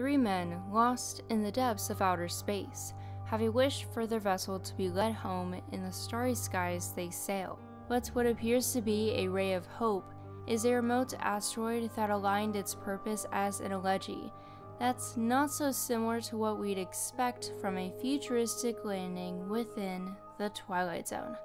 three men lost in the depths of outer space have a wish for their vessel to be led home in the starry skies they sail. But what appears to be a ray of hope is a remote asteroid that aligned its purpose as an elegy that's not so similar to what we'd expect from a futuristic landing within the Twilight Zone.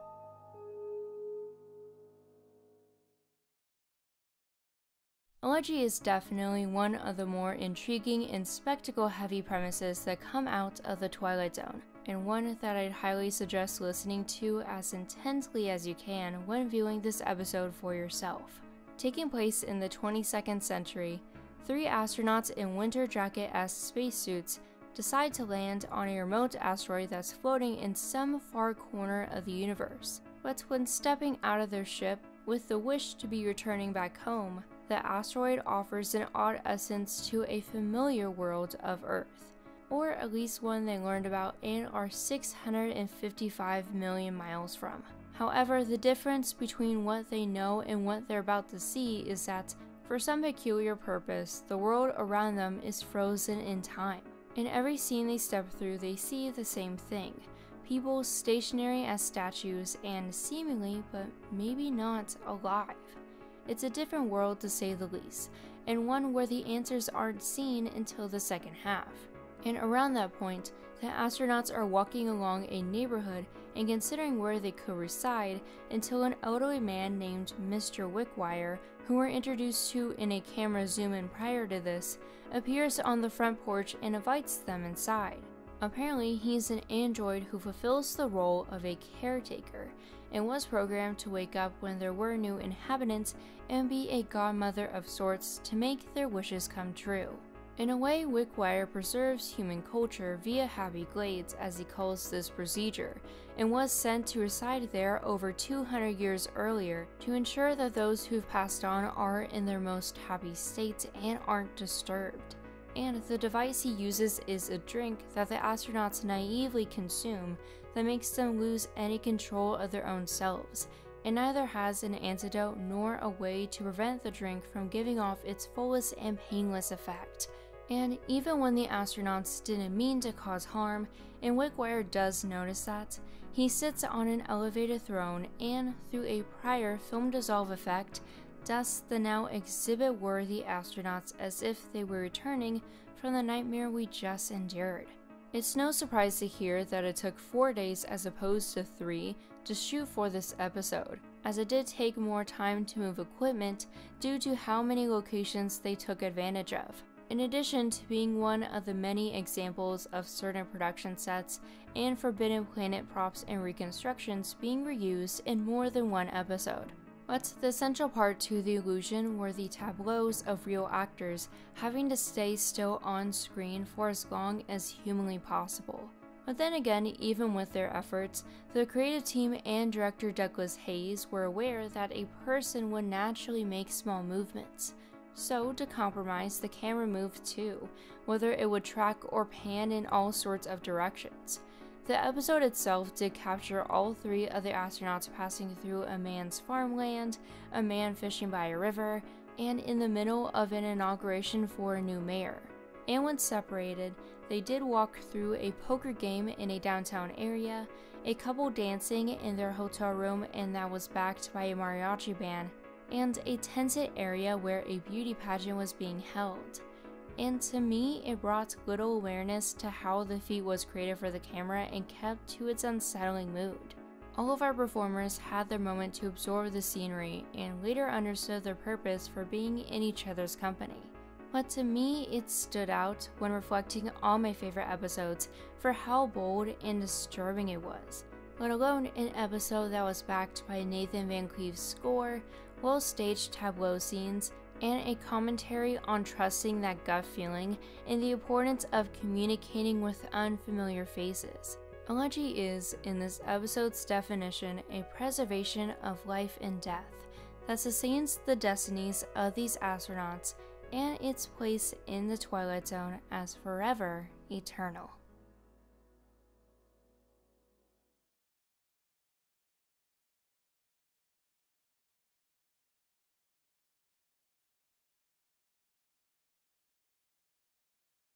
Elegy is definitely one of the more intriguing and spectacle-heavy premises that come out of the Twilight Zone, and one that I'd highly suggest listening to as intensely as you can when viewing this episode for yourself. Taking place in the 22nd century, three astronauts in winter jacket-esque spacesuits decide to land on a remote asteroid that's floating in some far corner of the universe. But when stepping out of their ship with the wish to be returning back home, the asteroid offers an odd essence to a familiar world of Earth, or at least one they learned about and are 655 million miles from. However, the difference between what they know and what they're about to see is that, for some peculiar purpose, the world around them is frozen in time. In every scene they step through, they see the same thing people stationary as statues and seemingly, but maybe not, alive. It's a different world to say the least, and one where the answers aren't seen until the second half. And around that point, the astronauts are walking along a neighborhood and considering where they could reside until an elderly man named Mr. Wickwire, who we're introduced to in a camera zoom in prior to this, appears on the front porch and invites them inside. Apparently, he's an android who fulfills the role of a caretaker and was programmed to wake up when there were new inhabitants and be a godmother of sorts to make their wishes come true. In a way, Wickwire preserves human culture via Happy Glades, as he calls this procedure, and was sent to reside there over 200 years earlier to ensure that those who've passed on are in their most happy state and aren't disturbed and the device he uses is a drink that the astronauts naively consume that makes them lose any control of their own selves. It neither has an antidote nor a way to prevent the drink from giving off its fullest and painless effect. And even when the astronauts didn't mean to cause harm, and Wickwire does notice that, he sits on an elevated throne and, through a prior film dissolve effect, dust the now exhibit worthy astronauts as if they were returning from the nightmare we just endured. It's no surprise to hear that it took four days as opposed to three to shoot for this episode, as it did take more time to move equipment due to how many locations they took advantage of. In addition to being one of the many examples of certain production sets and Forbidden Planet props and reconstructions being reused in more than one episode. But the central part to the illusion were the tableaus of real actors having to stay still on screen for as long as humanly possible. But then again, even with their efforts, the creative team and director Douglas Heyes were aware that a person would naturally make small movements. So, to compromise, the camera moved too, whether it would track or pan in all sorts of directions. The episode itself did capture all three of the astronauts passing through a man's farmland, a man fishing by a river, and in the middle of an inauguration for a new mayor. And when separated, they did walk through a poker game in a downtown area, a couple dancing in their hotel room and that was backed by a mariachi band, and a tented area where a beauty pageant was being held and to me, it brought little awareness to how the feat was created for the camera and kept to its unsettling mood. All of our performers had their moment to absorb the scenery and later understood their purpose for being in each other's company. But to me, it stood out when reflecting on my favorite episodes for how bold and disturbing it was, let alone an episode that was backed by Nathan Van Cleve's score, well staged tableau scenes, and a commentary on trusting that gut feeling and the importance of communicating with unfamiliar faces. Elegy is, in this episode's definition, a preservation of life and death that sustains the destinies of these astronauts and its place in the Twilight Zone as forever eternal.